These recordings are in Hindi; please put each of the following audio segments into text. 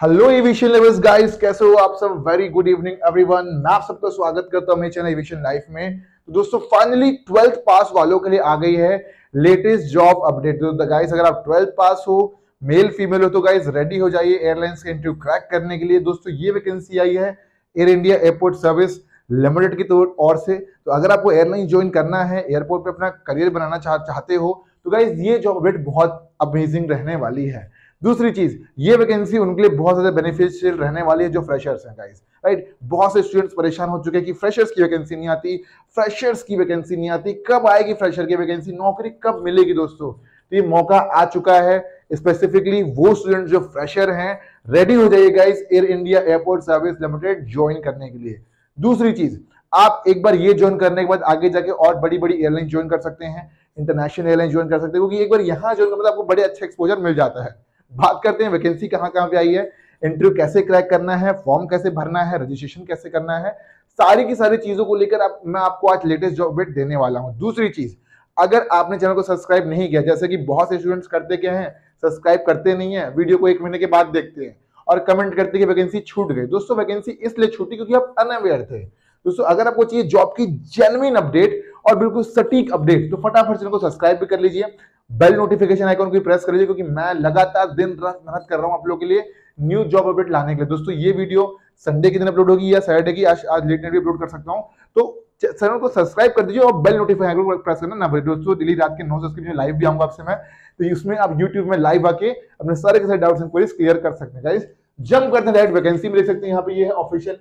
हेलो एविएशन लेवल्स गाइस कैसे हो आप सब? वेरी गुड इवनिंग एवरीवन मैं आप सबका स्वागत करता हूँ मेरे चैनल एविएशन लाइफ में। तो दोस्तों फाइनली ट्वेल्थ पास वालों के लिए आ गई है लेटेस्ट जॉब अपडेट तो गाइस अगर आप ट्वेल्थ पास हो मेल फीमेल हो तो गाइस रेडी हो जाइए एयरलाइंस के इंटरव्यू क्रैक करने के लिए। दोस्तों ये वैकेंसी आई है Air India airport service limited की तौर और से। तो अगर आपको एयरलाइन ज्वाइन करना है एयरपोर्ट पे अपना करियर बनाना चाह, चाहते हो तो गाइज़ ये जॉब अपडेट बहुत अमेजिंग रहने वाली है। दूसरी चीज़, ये वैकेंसी उनके लिए बहुत ज़्यादा बेनिफिशियल रहने वाली है जो फ्रेशर्स हैं गाइस राइट बहुत से स्टूडेंट्स परेशान हो चुके हैं कि फ्रेशर्स की वैकेंसी नहीं आती फ्रेशर्स की वैकेंसी नहीं आती. कब आएगी फ्रेशर की वैकेंसी नौकरी कब मिलेगी दोस्तों? तो ये मौका आ चुका है स्पेसिफिकली वो स्टूडेंट जो फ्रेशर हैं रेडी हो जाइए guys Air India airport service limited join करने के लिए. दूसरी चीज़, आप एक बार ये ज्वाइन करने के बाद आगे जाके और बड़ी बड़ी एयरलाइन ज्वाइन कर सकते हैं इंटरनेशनल एयरलाइन ज्वाइन कर सकते हैं, क्योंकि एक बार यहाँ ज्वाइन करने मतलब आपको बड़े अच्छे एक्सपोजर मिल जाता है. बात करते हैं वैकेंसी कहाँ कहाँ पे आई है इंटरव्यू कैसे क्रैक करना है फॉर्म कैसे भरना है रजिस्ट्रेशन कैसे करना है, सारी की सारी चीज़ों को लेकर आप मैं आपको आज लेटेस्ट जॉब अपडेट देने वाला हूँ। दूसरी चीज़, अगर आपने चैनल को सब्सक्राइब नहीं किया, जैसे कि बहुत से स्टूडेंट्स करते क्या हैं सब्सक्राइब करते नहीं है वीडियो को एक महीने के बाद देखते हैं और कमेंट करते कि वैकेंसी छूट गई दोस्तों वैकेंसी इसलिए छूटी क्योंकि आप अनअवेयर थे। दोस्तों, अगर आपको चाहिए जॉब की जेनविन अपडेट और बिल्कुल सटीक अपडेट तो फटाफट चैनल को सब्सक्राइब भी कर लीजिए। बेल नोटिफिकेशन आइकॉन को प्रेस कर लीजिए क्योंकि मैं लगातार दिन रात मेहनत कर रहा हूँ आप लोगों के लिए न्यू जॉब अपडेट लाने के लिए। दोस्तों, ये वीडियो संडे के दिन अपलोड होगी या सैटरडे की, आज आज लेट नाइट भी अपलोड कर सकता हूँ। तो चैनल को सब्सक्राइब कर दीजिए और बेल नोटिफिकेशन को प्रेस करना ना भूलिए दोस्तों, दिल्ली रात के नौ से लाइव भी आऊँगा आपसे मैं। तो इसमें आप यूट्यूब में लाइव आके अपने सारे के सारे डाउट्स इंक्वायरीज क्लियर कर सकते हैं। गाइस करते हैं डायरेक्ट वैकेंसी में देख सकते हैं। यहाँ पे official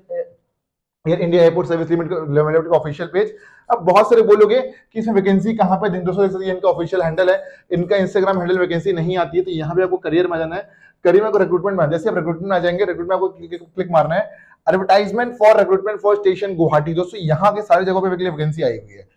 Air India airport service limited official page अब बहुत सारे बोलोगे कि इसमें वैकेंसी कहाँ पे दिन दोस्तों इनका ऑफिशियल हैंडल है। इनका इंस्टाग्राम हैंडल वैकेंसी नहीं आती है तो यहाँ पे आपको करियर में जाना है। करियर में रिक्रूटमेंट में जैसे आप रिक्रूटमेंट आ जाएँगे रिक्रूटमेंट आपको क्लिक मारना है। Advertisement for recruitment for station Guwahati दोस्तों, यहाँ के सारे जगहों पर वैकेंसी आई हुई है।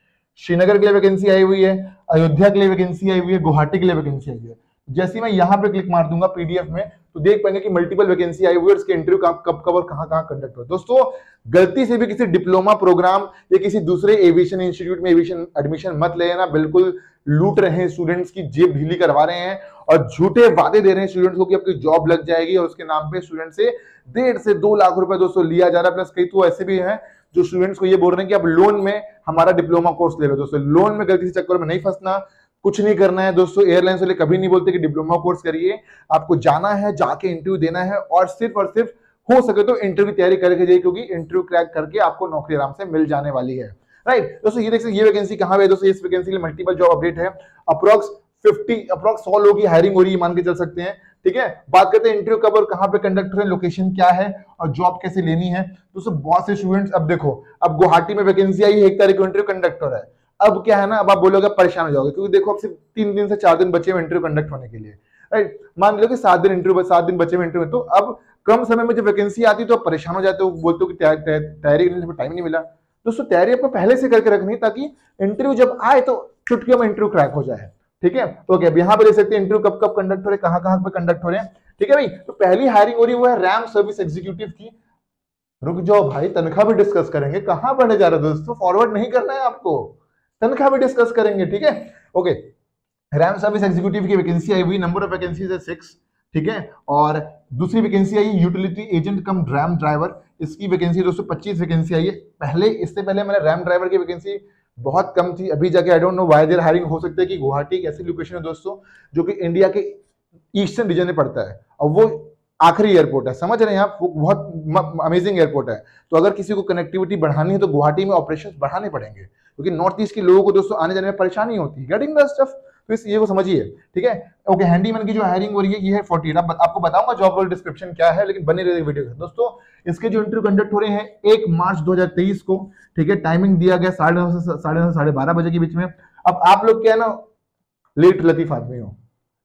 श्रीनगर के लिए वैकेंसी आई हुई है, अयोध्या के लिए वैकेंसी आई हुई है गुवाहाटी के लिए वैकेंसी आई हुई है। जैसे मैं यहाँ पे क्लिक मार दूँगा पीडीएफ में तो देख पाएँगे कि मल्टीपल वैकेंसी आई हुई है उसके इंटरव्यू कब कब और कहाँ कहाँ कंडक्ट हुआ। दोस्तों, गलती से भी किसी डिप्लोमा प्रोग्राम या किसी दूसरे एविएशन इंस्टीट्यूट में एविएशन एडमिशन मत ले लेना। बिल्कुल लूट रहे हैं स्टूडेंट्स की जेब ढीली करवा रहे हैं और झूठे वादे दे रहे हैं स्टूडेंट्स को कि आपकी जॉब लग जाएगी और उसके नाम पे स्टूडेंट से डेढ़ से दो लाख रुपए दोस्तों लिया जा रहा है। प्लस कई तो ऐसे भी है जो स्टूडेंट्स को ये बोल रहे हैं कि आप लोन में हमारा डिप्लोमा कोर्स ले लो। दोस्तों लोन में गलती से चक्कर में नहीं फंसना। कुछ नहीं करना है। दोस्तों एयरलाइंस वाले कभी नहीं बोलते कि डिप्लोमा कोर्स करिए। आपको जाना है, जाके इंटरव्यू देना है और सिर्फ़ और सिर्फ़ हो सके तो इंटरव्यू तैयारी करके जाइए क्योंकि इंटरव्यू क्रैक करके आपको नौकरी आराम से मिल जाने वाली है। राइट दोस्तों, ये देख सकते ये वैकेंसी कहाँ है? दोस्तों, इस वैकेंसी के लिए मल्टीपल जॉब अपडेट है। अप्रोक्स 50 अप्रोक्स सौ लोगों की हायरिंग हो रही है, मान के चल सकते हैं। ठीक है? बात करते हैं इंटरव्यू कब और कहाँ पे कंडक्ट हो लोकेशन क्या है और जॉब कैसे लेनी है। दोस्तों, बहुत से स्टूडेंट्स अब देखो, अब गुवाहाटी में वैकेंसी आई है, एक तारीख को इंटरव्यू कंडक्ट हो रहा है। अब क्या है ना, अब आप बोलोगे परेशान हो जाओगे, क्योंकि देखो अब सिर्फ़ तीन दिन से चार दिन बचे हुए इंटरव्यू कंडक्ट होने के लिए राइट मान लो कि सात दिन इंटरव्यू सात दिन बचे हुए इंटरव्यू तो अब कम समय में जब वैकेंसी आती तो आप परेशान हो जाते हो, बोलते हो कि तैयारी करने में टाइम नहीं मिला। दोस्तों, तैयारी आपको पहले से करके रखनी ताकि इंटरव्यू जब आए तो चुटकियों में इंटरव्यू क्रैक हो जाए, ठीक है? तो अब यहाँ पे देख सकते हैं इंटरव्यू कब कब कंडक्ट हो रहे कहाँ कहाँ पे कंडक्ट हो रहे हैं, ठीक है भाई? तो पहली हायरिंग हो रही है रैम सर्विस एग्जीक्यूटिव की। रुक जाओ भाई, तनख्वाह भी डिस्कस करेंगे, कहाँ बढ़े जा रहे दोस्तों? फॉरवर्ड नहीं करना है आपको। तनख्वाह भी डिस्कस करेंगे, ठीक है? ओके रैम सर्विस एग्जीक्यूटिव की वैकेंसी आई हुई नंबर ऑफ़ वैकेंसीज है सिक्स ठीक है? और दूसरी वैकेंसी आई utility agent cum ramp driver इसकी वैकेंसी दोस्तों पच्चीस वैकेंसी आई है। पहले, इससे पहले मैंने रैम ड्राइवर की वैकेंसी बहुत कम थी, अभी जाके I don't know why there hiring हो सकता है कि गुवाहाटी एक ऐसी लोकेशन है दोस्तों, जो कि इंडिया के ईस्टर्न रीजन में पड़ता है, और वो आखिरी एयरपोर्ट है, समझ रहे हैं आप? बहुत अमेजिंग एयरपोर्ट है। तो अगर किसी को कनेक्टिविटी बढ़ानी है तो गुवाहाटी में ऑपरेशन बढ़ाने पड़ेंगे। क्योंकि नॉर्थ ईस्ट के लोगों को दोस्तों आने जाने में परेशानी होती है। गेटिंग द स्टफ़ तो इस ये को समझिए, ठीक है? ओके हैंडीमैन की जो हायरिंग हो रही है, ये है फोर्टी अब आपको बताऊँगा जॉब रोल डिस्क्रिप्शन क्या है, लेकिन बने रहे वीडियो दोस्तों, इसके जो इंटरव्यू कंडक्ट हो रहे हैं, एक मार्च 2023 को, ठीक है? टाइमिंग दिया गया साढ़े नौ से साढ़े नौ साढ़े बारह बजे के बीच में। अब आप लोग क्या है ना लेट लतीफ आदमी हो,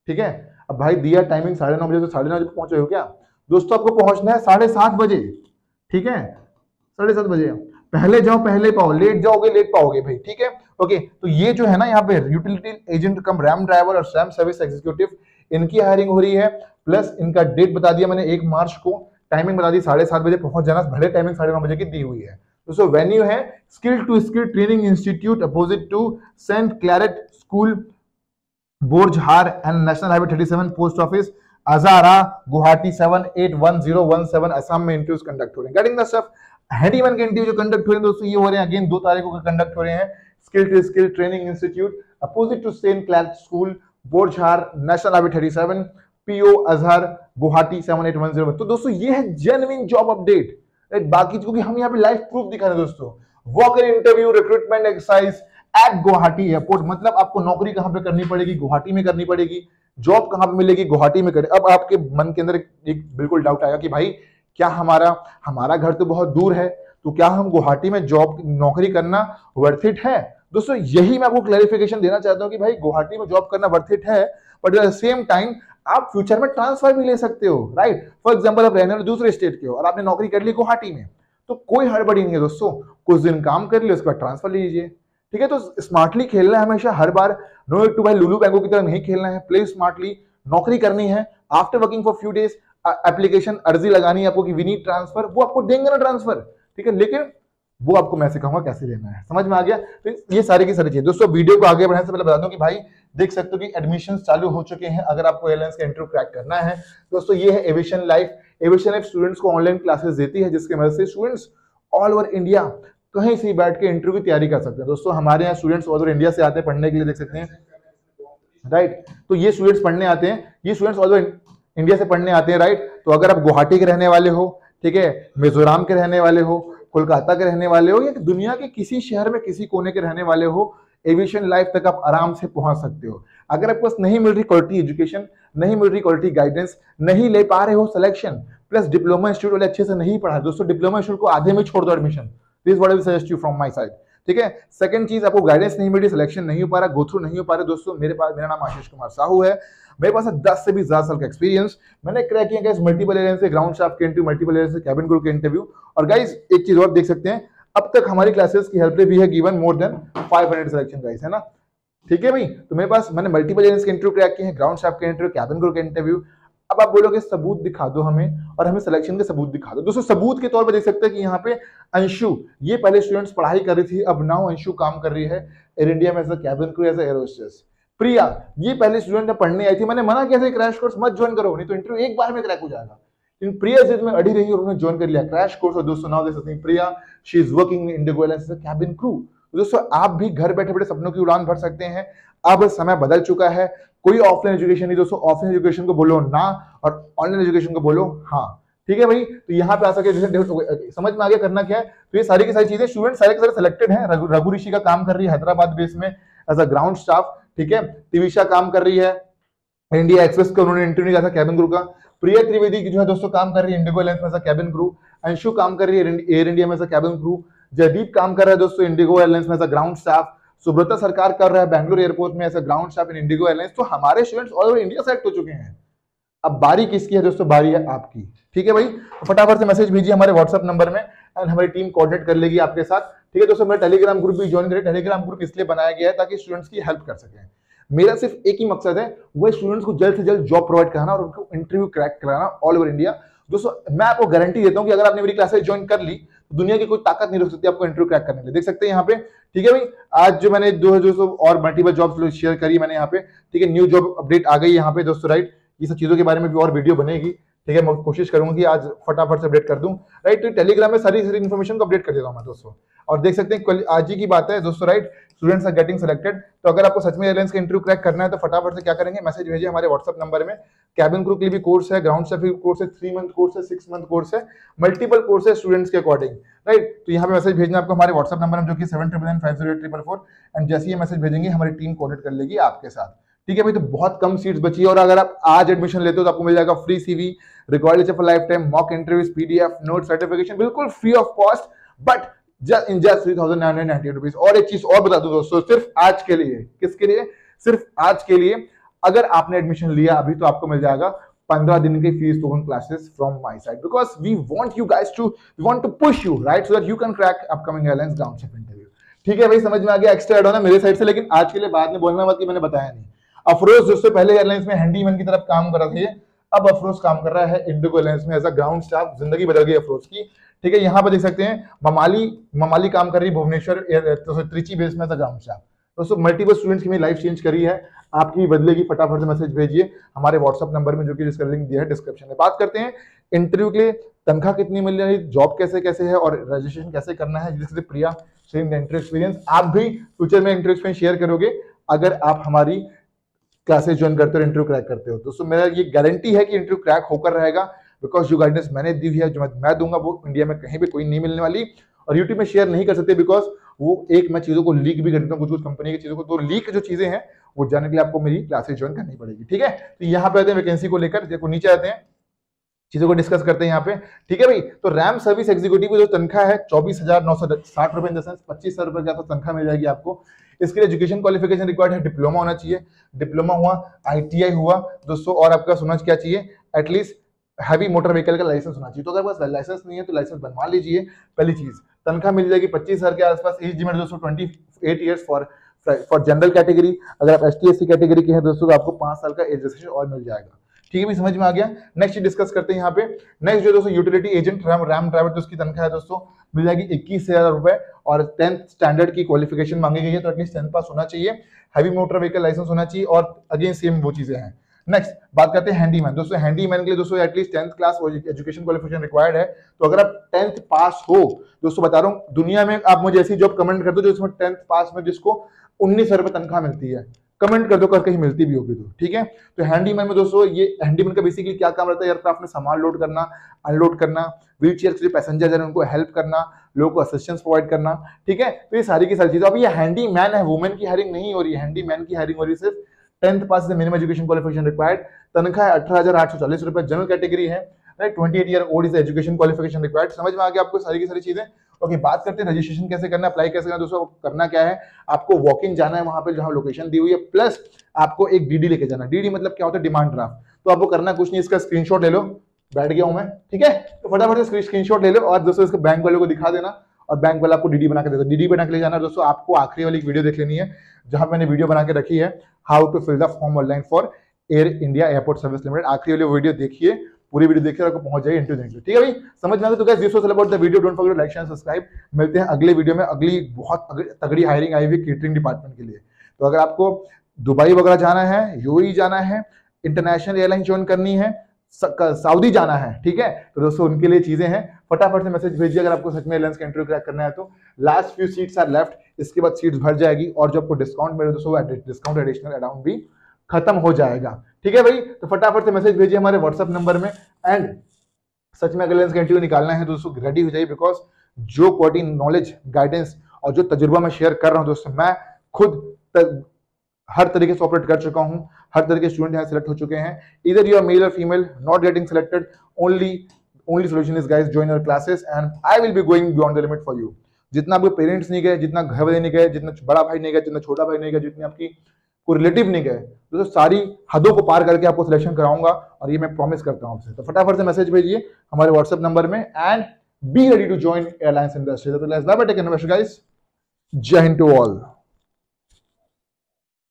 ठीक है? अब भाई दिया टाइमिंग साढ़े नौ बजे तो साढ़े नौ बजे पहुँचे हो क्या? दोस्तों, आपको पहुँचना है साढ़े सात बजे, ठीक है? साढ़े सात बजे। पहले जाओ, पहले पाओ लेट जाओगे लेट पाओगे भाई, ठीक है? ओके तो ये जो है ना यहाँ पे utility agent cum ramp driver और रैम सर्विस एग्जीक्यूटिव इनकी हायरिंग हो रही है प्लस इनका डेट बता दिया मैंने एक मार्च को टाइमिंग बता दी, साढ़े सात बजे पहुँच जाना, भले टाइमिंग साढ़े नौ बजे की दी हुई है। दोस्तों वेन्यू है skill to skill training institute opposite to Saint Claret school Borjhar and national highway 37 post office Azara Guwahati seven eight one zero one seven Assam में इंटरव्यूज़ कंडक्ट हो रहे हैं। गेटिंग द स्टफ़ हैंडीमैन के इंटरव्यू जो कंडक्ट हो रहे हैं दोस्तों, ये हो रहे हैं अगेन दो तारीखों का कंडक्ट हो रहे हैं। Skill to skill training institute opposite to saint Claret school Borjhar national आबी thirty seven PO Azara Guwahati seven eight one zero तो दोस्तों, ये है जेनविन जॉब अपडेट राइट बाकी क्योंकि हम यहाँ पे लाइव प्रूफ दिखा रहे हैं दोस्तों। Walk in interview recruitment exercise at Guwahati airport मतलब आपको नौकरी कहाँ पे करनी पड़ेगी? गुवाहाटी में करनी पड़ेगी। जॉब कहाँ पे मिलेगी? गुवाहाटी में करें। अब आपके मन के अंदर एक बिल्कुल डाउट आएगा कि भाई क्या हमारा हमारा घर तो बहुत दूर है तो क्या हम गुवाहाटी में जॉब नौकरी करना वर्थ इट है? दोस्तों, यही मैं आपको क्लैरिफिकेशन देना चाहता हूँ कि भाई, गुवाहाटी में जॉब करना वर्थ इट है but at the same time आप फ्यूचर में ट्रांसफ़र भी ले सकते हो राइट फॉर एग्ज़ाम्पल आप रहने दूसरे स्टेट के हो, और आपने नौकरी कर ली गुवाहाटी में तो कोई हड़बड़ी नहीं है दोस्तों। कुछ दिन काम कर लिया, उसके बाद ट्रांसफ़र लीजिए। ठीक है तो स्मार्टली खेलना है हमेशा, हर बार। नो टू भाई लुलू बैंको की तरह नहीं खेलना है। प्ले स्मार्टली नौकरी करनी है after working for few days application अर्जी लगानी है आपको कि वी नीड ट्रांसफ़र वो आपको देंगे ना ट्रांसफ़र ठीक है? लेकिन वो आपको मैं सिखाऊँगा कैसे लेना है? समझ में आ गया? तो ये सारी की सारी चीज़। दोस्तों, वीडियो को आगे बढ़ाने से पहले बता दूँ कि भाई, देख सकते हो कि एडमिशन चालू हो चुके हैं। अगर आपको एयरलाइंस का इंटरव्यू क्रैक करना है, दोस्तों, ये है aviation life aviation life students को ऑनलाइन क्लासेस देती है, जिसके मदद से स्टूडेंट्स ऑल ओवर इंडिया कहीं से बैठ के इंटरव्यू की तैयारी कर सकते हैं। दोस्तों, हमारे यहाँ स्टूडेंट्स ऑल ओवर इंडिया से आते हैं पढ़ने के लिए, देख सकते हैं। राइट तो ये स्टूडेंट्स पढ़ने आते हैं। ये स्टूडेंट्स ऑल ओवर इंडिया से पढ़ने आते हैं राइट तो अगर आप गुवाहाटी के रहने वाले हो, ठीक है, मिजोराम के रहने वाले हो, कोलकाता के रहने वाले हो, या दुनिया के किसी शहर में किसी कोने के रहने वाले हो एविएशन लाइफ तक आप आराम से पहुँच सकते हो। अगर आपके पास नहीं मिल रही क्वालिटी एजुकेशन नहीं मिल रही क्वालिटी गाइडेंस नहीं ले पा रहे हो सिलेक्शन प्लस डिप्लोमा इंस्टीट्यूट वाले अच्छे से नहीं पढ़ा दोस्तों डिप्लोमा इंस्टीट्यूट को आधे में छोड़ दो admission this I suggest you from my side ठीक है? सेकंड चीज़, आपको गाइडेंस नहीं मिली सिलेक्शन नहीं हो पा रहा गो थ्रू नहीं हो पा रहा, दोस्तों, मेरे पास, मेरा नाम आशीष कुमार साहू है। मेरे पास दस से भी ज़्यादा साल का एक्सपीरियंस मैंने क्रैक किया गाइस मल्टीपल एरिया से ग्राउंड स्टाफ के इंटरव्यू मल्टीपल एरिया से कैबिन क्रू के इंटरव्यू और गाइस एक चीज़ और देख सकते हैं, अब तक हमारी क्लासेस की हेल्प भी है given more than 500 selection guys है ना? ठीक है भाई? तो मेरे पास मैंने मल्टीपल एजेंस के इंटरव्यू क्रैक किए हैं ग्राउंड स्टाफ के इंटरव्यू कैबिन क्रू के इंटरव्यू अब आप बोलोगे सबूत दिखा दो हमें और हमें सिलेक्शन के सबूत दिखा दो। दोस्तों, सबूत के तौर पर देख सकते हैं कि यहाँ पे अंशु, ये पहले स्टूडेंट्स पढ़ाई कर रही थी, अब नाउ अंशु काम कर रही है एयर इंडिया में as a cabin crew as air hostess Priya, ये पहले स्टूडेंट पढ़ने आई थी, मैंने मना किया था क्रैश कोर्स मत ज्वाइन करो, नहीं तो इंटरव्यू एक बार में क्रैक हो जाएगा। लेकिन प्रिया जिद में अड़ी रही और उन्होंने ज्वाइन कर लिया। क्रैश कोर्स और दोस्तों नाउ देख सकते हैं Priya she is working in IndiGo airlines cabin crew दोस्तों, आप भी घर बैठे बैठे सपनों की उड़ान भर सकते हैं। अब समय बदल चुका है। कोई ऑफलाइन एजुकेशन नहीं, दोस्तों। ऑफलाइन एजुकेशन को बोलो ना और ऑनलाइन एजुकेशन को बोलो हाँ। ठीक है भाई? तो यहाँ पे आ सके समझ में आगे करना क्या है? तो ये सारी की सारी चीज़ें स्टूडेंट सारे के सारे सिलेक्टेड हैं। रघु ऋषि का काम कर रही है हैदराबाद बेस में एज अ ग्राउंड स्टाफ ठीक है? तिविशा काम कर रही है। इंडिया एक्सप्रेस का उन्होंने इंटरव्यू किया था कैबिन क्रू का। प्रिया त्रिवेदी की जो है दोस्तों काम कर रही है इंडिगो एयरलाइंस में कैबिन क्रू अंशु काम कर रही है एयर इंडिया में कैबिन क्रू जयदीप काम कर रहा है दोस्तों इंडिगो एयरलाइंस में ग्राउंड स्टाफ सुब्रता सरकार कर रहा है बैंगलोर एयरपोर्ट में, ऐसा ground staff in IndiGo airlines तो हमारे students all over India select हो चुके हैं। अब बारी किसकी है दोस्तों? बारी है आपकी। ठीक है भाई? तो फटाफट से मैसेज भेजिए हमारे व्हाट्सएप नंबर में एंड हमारी टीम कोऑर्डिनेट कर लेगी आपके साथ। ठीक है दोस्तों? मेरा टेलीग्राम ग्रुप भी ज्वाइन करें। टेलीग्राम ग्रुप इसलिए बनाया गया है ताकि स्टूडेंट्स की हेल्प कर सकें। मेरा सिर्फ़ एक ही मकसद है, वो स्टूडेंट्स को जल्द से जल्द जॉब प्रोवाइड कराना और उनको इंटरव्यू क्रैक कराना ऑल ओवर इंडिया दोस्तों, मैं आपको गारंटी देता हूँ कि अगर आपने मेरी क्लासेस ज्वाइन कर ली दुनिया की कोई ताकत नहीं रोक सकती आपको इंटरव्यू क्रैक करने के लिए। देख सकते हैं यहाँ पे, ठीक है भाई? आज जो मैंने दो दोस्तों और मल्टीपल जॉब शेयर करी मैंने यहाँ पे, ठीक है? न्यू जॉब अपडेट आ गई यहाँ पे दोस्तों राइट ये सब चीज़ों के बारे में भी और वीडियो बनेगी। ठीक है, मैं कोशिश करूँगा कि आज फटाफट से अपडेट कर दूँ। राइट तो टेलीग्राम में सारी सारी इन्फॉर्मेशन को अपडेट कर देता हूँ मैं दोस्तों। और देख सकते हैं आज ही की बात है दोस्तों right students are getting selected तो अगर आपको सच में एयरलाइंस का इंटरव्यू क्रैक करना है तो फटाफट से क्या करेंगे? मैसेज भेजिए हमारे व्हाट्सअप नंबर में। कैबिन क्रू के लिए भी कोर्स है ग्राउंड स्टाफ कोर्स है थ्री मंथ कोर्स है सिक्स मंथ कोर्स है मल्टीपल कोर्स है स्टूडेंट्स के अकॉर्डिंग राइट तो यहाँ पे मैसेज भेजना आपको हमारे व्हाट्सएप नंबर जो कि seven triple nine five zero triple four and जैसे ये मैसेज भेजेंगे, हमारी टीम कोऑर्डिनेट कर लेगी आपके साथ। ठीक है भाई तो बहुत कम सीट्स बची है। और अगर आप आज एडमिशन लेते हो तो आपको मिल जाएगा free CV record for life time mock interviews PDF note certification बिल्कुल free of cost but just in just three thousand nine hundred ninety और एक चीज़ और बता दो दोस्तों, सिर्फ़ आज के लिए, किसके लिए? सिर्फ़ आज के लिए, अगर आपने एडमिशन लिया अभी तो आपको मिल जाएगा पंद्रह दिन की fees two classes from my side because we want you guys to we want to push you right so that you can crack upcoming airlines ground interview ठीक है भाई, समझ में आ गया एक्स्ट्रा एड होना मेरे साइड से, लेकिन आज के लिए बाद में बोलना मत कि मैंने बताया नहीं। अफरोज दोस्तों, पहले एयरलाइंस में हैंडीमैन की तरफ़ काम कर रहे थे अब अफरोज काम कर रहा है इंडिगो एयरलाइंस में एज अ ग्राउंड स्टाफ ज़िंदगी बदल गई अफरोज की। ठीक है, यहाँ पर देख सकते हैं, ममाली ममाली काम कर रही भुवनेश्वर त्रिची बेस में ग्राउंड स्टाफ दोस्तों मल्टीपल स्टूडेंट्स की मेरी लाइफ चेंज करी है। आपकी बदलेगी, फटाफट से मैसेज भेजिए। हमारे व्हाट्सअप नंबर में जो कि जिसका लिंक दिया है डिस्क्रिप्शन में बात करते हैं। इंटरव्यू के लिए तनख्वाह कितनी मिल रही है जॉब कैसे कैसे है, और रजिस्ट्रेशन कैसे करना है, जिससे प्रिया शेयरिंग इंटरव्यू एक्सपीरियंस आप भी फ्यूचर में इंटरव्यू एक्सपीरियंस शेयर करोगे। अगर आप हमारी क्लासेस ज्वाइन करते हो इंटरव्यू क्रैक करते हो। दोस्तों, मेरा ये गारंटी है कि इंटरव्यू क्रैक होकर रहेगा बिकॉज़ जो गाइडेंस मैंने दी हुई है, जो मैं दूँगा, वो इंडिया में कहीं भी कोई नहीं मिलने वाली और यूट्यूब में शेयर नहीं कर सकते बिकॉज़ वो एक मैं चीज़ों को लीक भी कर देता हूँ कुछ कुछ कंपनी की चीज़ों को। तो लीक जो चीज़ें हैं, वो जानने के लिए आपको मेरी क्लासेस ज्वाइन करनी पड़ेगी, ठीक है? तो यहाँ पे आते हैं वैकेंसी को लेकर, देखो नीचे आते हैं। चीज़ों को डिस्कस करते हैं यहाँ पे। ठीक है भाई? तो रैम सर्विस एग्जीक्यूटिव की जो तनख्वाह है, चौबीस हज़ार नौ सौ साठ रुपए इन पच्चीस हज़ार रुपए की मिल जाएगी आपको। इसके लिए एजुकेशन क्वालिफिकेशन रिक्वायर्ड है डिप्लोमा होना चाहिए। डिप्लोमा हुआ आईटीआई हुआ, दोस्तों, और आपका समझ क्या चाहिए? At least heavy motor vehicle का लाइसेंस होना चाहिए। तो अगर पास लाइसेंस नहीं है तो लाइसेंस बनवा लीजिए। पहली चीज़, तनख्वाह मिल जाएगी पच्चीस हज़ार के आसपास। एज लिमिट दोस्तों twenty eight years for for general category अगर आप एस टी कैटेगरी के हैं, दोस्तों तो आपको पाँच साल का एज रजिस्ट्रेशन और मिल जाएगा। ठीक है भी समझ में आ गया। नेक्स्ट डिस्कस करते हैं यहाँ पे। नेक्स्ट जो दोस्तों utility agent ramp ramp driver तो उसकी तनख्वाह है दोस्तों, मिल जाएगी इक्कीस हज़ार रुपए। और टेंथ स्टैंडर्ड की क्वालिफिकेशन मांगी गई है तो एटलीस्ट टेंथ पास होना चाहिए। हैवी मोटर व्हीकल लाइसेंस होना चाहिए और अगेन सेम वो चीज़ें हैं। नेक्स्ट बात करते हैं हैंडीमैन दोस्तों हैंडीमैन के लिए दोस्तों at least tenth class education qualification required है। तो अगर आप टेंथ पास हो, दोस्तों बता रहा हूँ, दुनिया में आप मुझे ऐसी जॉब कमेंट कर दो जो इसमें टेंथ पास में जिसको उन्नीस रुपए तनख्वाह मिलती है। कमेंट कर दो कर कहीं मिलती भी होगी तो ठीक है? तो हैंडीमैन में दोस्तों, ये हैंडीमैन का बेसिकली क्या काम रहता है एयरक्राफ्ट में सामान लोड करना अनलोड करना व्हील चेयर के जो पैसेंजर है, उनको हेल्प करना, लोगों को असिस्टेंस प्रोवाइड करना, ठीक है? तो ये सारी की सारी चीज़ें। अब ये हैंडी मैन है वुमेन की हायरिंग नहीं हो रही है। हैंडी मैन की हायरिंग हो रही है सिर्फ़ tenth pass minimum education qualification required तनख्वाह अठारह हज़ार आठ सौ चालीस रुपए जनरल कैटेगरी है। Right twenty eight year old is education qualification required समझ में आ गया आपको सारी की सारी चीज़ें? ओके okay, बात करते हैं रजिस्ट्रेशन कैसे करना अप्लाई कैसे करना दोस्तों करना क्या है? आपको वॉक इन जाना है वहाँ पे जहाँ लोकेशन दी हुई है प्लस आपको एक डीडी लेके जाना डीडी मतलब क्या होता है? डिमांड ड्राफ्ट तो आपको करना कुछ नहीं इसका स्क्रीनशॉट ले लो। बैठ गया हूँ मैं ठीक है? तो फटाफट से स्क्रीनशॉट ले लो और दोस्तों इसको बैंक वालों को दिखा देना और बैंक वाला आपको डीडी बना के देता डीडी बना के ले जाना दोस्तों आपको आखिरी वाली वीडियो देख लेनी है जहाँ मैंने वीडियो बना के रखी है how to fill the form online for Air India airport service limited आखिरी वाली वीडियो देखिए पूरी वीडियो देखिए आपको पहुँच जाएगी इंटरव्यू ठीक है भाई? समझ में आता तो guys this was about the video don't forget like share subscribe मिलते हैं अगले वीडियो में। अगली बहुत तगड़ी हायरिंग आई हुई केटरिंग डिपार्टमेंट के लिए। तो अगर आपको दुबई वगैरह जाना है यूएई जाना है इंटरनेशनल एयरलाइन ज्वाइन करनी है सऊदी जाना है, ठीक है? तो दोस्तों, उनके लिए चीज़ें हैं। फटाफट से मैसेज भेजिए अगर आपको सच में एयरलाइंस का इंटरव्यू क्रैक करना है तो। Last few seats are left इसके बाद सीट्स भर जाएगी और जो आपको डिस्काउंट मिले दोस्तों डिस्काउंट एडिशनल अडाउंट भी खत्म हो जाएगा। ठीक है भाई? तो फटाफट से मैसेज भेजिए हमारे व्हाट्सएप नंबर में। एंड सच में का इंटरव्यू निकालना है दोस्तों रेडी हो जाइए बिकॉज़ जो क्वालिटी नॉलेज गाइडेंस और जो तजुर्बा मैं शेयर कर रहा हूँ दोस्तों मैं खुद त, हर तरीके से ऑपरेट कर चुका हूँ। हर तरह के स्टूडेंट यहाँ सेलेक्ट हो चुके हैं। इधर यू आर मेल और female not getting selected only only solution is guys join classes and I will be going beyond the limit for you जितना आपके पेरेंट्स नहीं गए जितना घर वाले नहीं गए जितना बड़ा भाई नहीं गए जितना छोटा भाई नहीं गए जितनी आपकी कोई रिलेटिव नहीं गए तो, तो सारी हदों को पार करके आपको सिलेक्शन कराऊँगा और ये मैं प्रॉमिस करता हूँ आपसे तो फटाफट से मैसेज भेजिए हमारे व्हाट्सएप नंबर में and be ready to join airlines industry तो जय हिंद टू ऑल